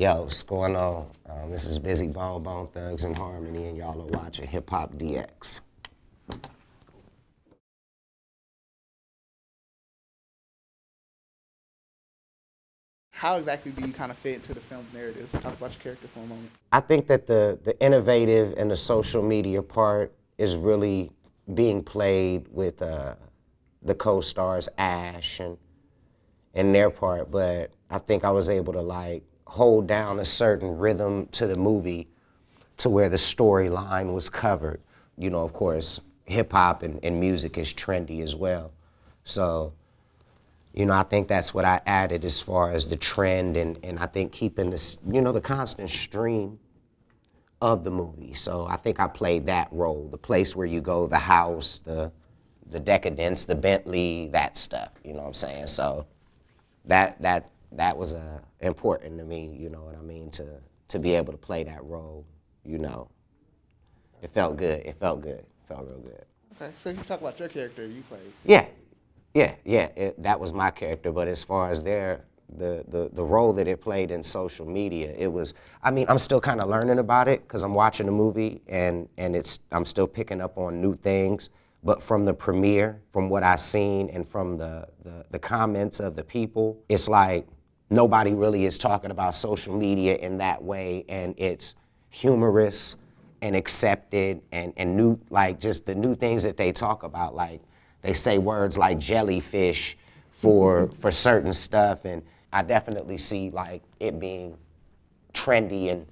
Yo, what's going on? Um, this is Bizzy Bone Bone Thugs and Harmony, and y'all are watching Hip Hop DX. How exactly do you kind of fit into the film's narrative? Talk about your character for a moment. I think that the the innovative and the social media part is really being played with uh, the co-stars Ash and and their part, but I think I was able to like hold down a certain rhythm to the movie to where the storyline was covered. You know, of course, hip hop and, and music is trendy as well. So, you know, I think that's what I added as far as the trend and, and I think keeping this, you know, the constant stream of the movie. So I think I played that role, the place where you go, the house, the the decadence, the Bentley, that stuff. You know what I'm saying? So that that that was uh, important to me. You know what I mean? To to be able to play that role. You know, it felt good. It felt good. It felt real good. Okay, so you talk about your character you played. Yeah, yeah, yeah. It, that was my character. But as far as their the, the, the role that it played in social media, it was. I mean, I'm still kind of learning about it because I'm watching the movie and and it's I'm still picking up on new things. But from the premiere, from what I've seen, and from the, the, the comments of the people, it's like nobody really is talking about social media in that way, and it's humorous and accepted and, and new, like just the new things that they talk about. Like they say words like jellyfish for, mm-hmm. for certain stuff, and I definitely see like it being trendy and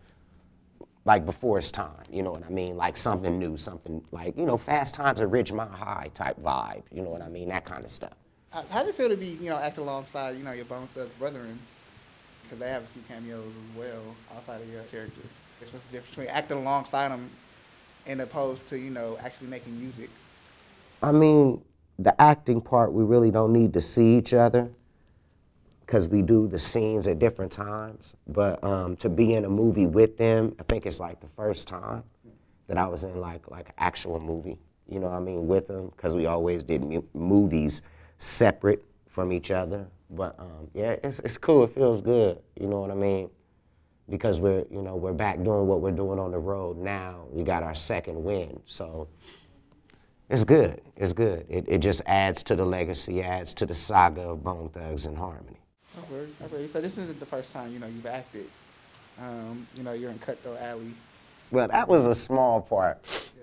like before its time, you know what I mean? Like something new, something like, you know, Fast Times at Ridgemont High type vibe, you know what I mean? That kind of stuff. How how did it feel to be, you know, acting alongside, you know, your Bone Thugs brethren? Because they have a few cameos as well outside of your character. It's What's the difference between acting alongside them and opposed to, you know, actually making music? I mean, the acting part, we really don't need to see each other because we do the scenes at different times. But um, to be in a movie with them, I think it's like the first time that I was in like like actual movie. You know what I mean with them because we always did movies separate from each other. But um, yeah, it's it's cool. It feels good. You know what I mean? Because we're you know we're back doing what we're doing on the road now. We got our second win, so it's good. It's good. It, it just adds to the legacy, adds to the saga of Bone Thugs and Harmony. Okay, okay. So this isn't the first time, you know, you've acted. Um, you know, you're in Cutthroat Alley. Well, that was a small part.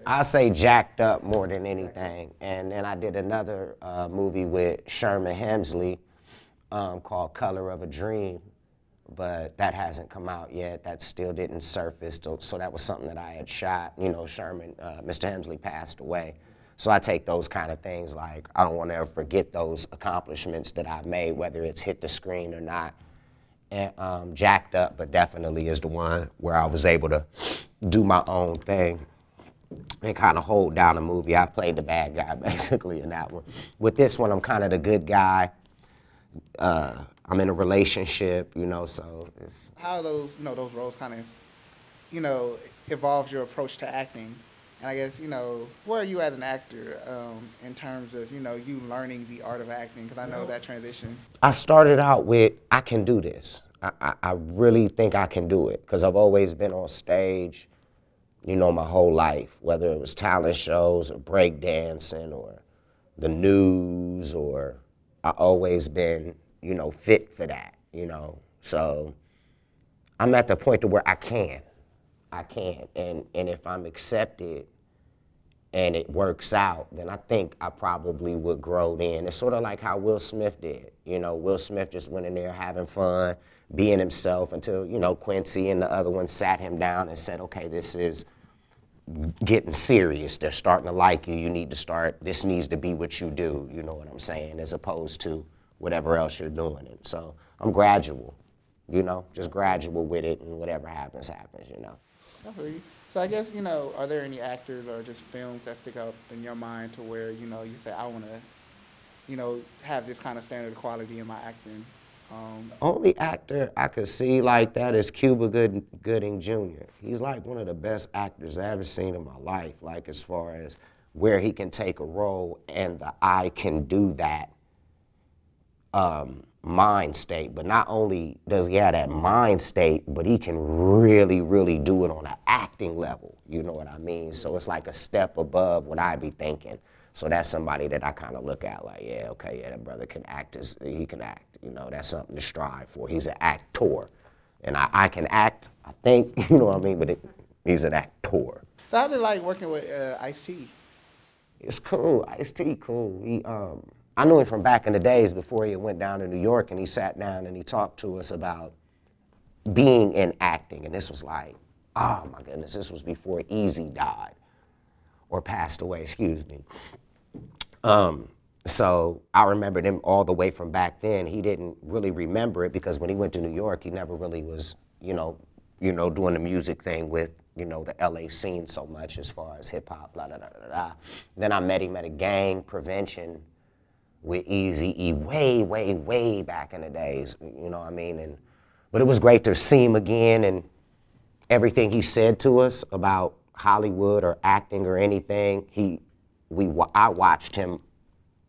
I say jacked up more than anything. And then I did another uh, movie with Sherman Hemsley um, called Color of a Dream, but that hasn't come out yet. That still didn't surface. So, that was something that I had shot. You know, Sherman, uh, Mr. Hemsley passed away. So I take those kind of things like I don't want to ever forget those accomplishments that I've made, whether it's hit the screen or not. And um, Jacked Up, but definitely is the one where I was able to do my own thing and kind of hold down a movie. I played the bad guy basically in that one. With this one, I'm kind of the good guy. Uh, I'm in a relationship, you know, so it's. How those, you know, those roles kind of, you know, evolved your approach to acting? And I guess, you know, where are you as an actor um, in terms of, you know, you learning the art of acting? Because I know that transition. I started out with, I can do this. I, I, I really think I can do it because I've always been on stage, you know, my whole life, whether it was talent shows or breakdancing or the news or I always been, you know, fit for that, you know. So I'm at the point to where I can. I can. And and if I'm accepted and it works out, then I think I probably would grow then. It's sort of like how Will Smith did. You know, Will Smith just went in there having fun, being himself until, you know, Quincy and the other one sat him down and said, okay, this is getting serious. They're starting to like you. You need to start, this needs to be what you do, you know what I'm saying, as opposed to whatever else you're doing. And so I'm gradual, you know, just gradual with it and whatever happens, happens, you know. I hear you. So I guess, you know, are there any actors or just films that stick out in your mind to where, you know, you say, I want to, you know, have this kind of standard of quality in my acting? Um, Only actor I could see like that is Cuba Good- Gooding Jr. He's like one of the best actors I've ever seen in my life, like as far as where he can take a role and the eye can do that um, mind state. But not only does he have that mind state, but he can really, really do it on an acting level. You know what I mean? So it's like a step above what I be thinking. So that's somebody that I kind of look at like, yeah, okay, yeah, that brother can act as he can act. You know, that's something to strive for. He's an actor, and I, I can act. I think, you know what I mean. But it, he's an actor. So how's it like working with uh, Ice T? It's cool. Ice T, cool. He, um, I knew him from back in the days before he went down to New York, and he sat down and he talked to us about being in acting, and this was like, oh my goodness, this was before Eazy died or passed away. Excuse me. Um, so I remember him all the way from back then. He didn't really remember it because when he went to New York, he never really was, you know, you know, doing the music thing with, you know, the LA scene so much as far as hip hop, blah, blah, blah, blah, blah. Then I met him at a gang prevention with Easy E way, way, way back in the days, you know what I mean? And but it was great to see him again and everything he said to us about Hollywood or acting or anything, he we I watched him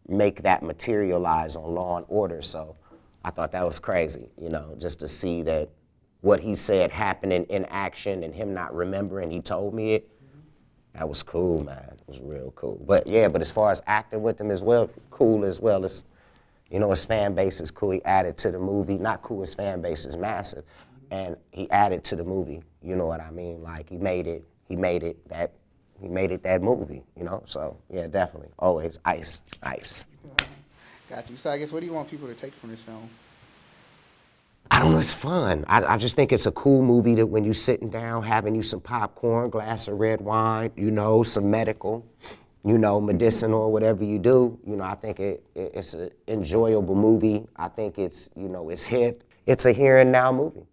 make that materialize on Law and Order. So I thought that was crazy, you know, just to see that what he said happening in action and him not remembering he told me it. That was cool, man. It was real cool. But yeah, but as far as acting with him as well, cool as well. It's you know, his fan base is cool. He added to the movie. Not cool, his fan base is massive. And he added to the movie. You know what I mean? Like he made it, he made it that he made it that movie, you know? So yeah, definitely. Always ice, ice. Got you. So I guess what do you want people to take from this film? I don't know, it's fun. I, I just think it's a cool movie that when you're sitting down, having you some popcorn, glass of red wine, you know, some medical, you know, medicinal, whatever you do, you know, I think it, it it's an enjoyable movie. I think it's, you know, it's hip. It's a here and now movie.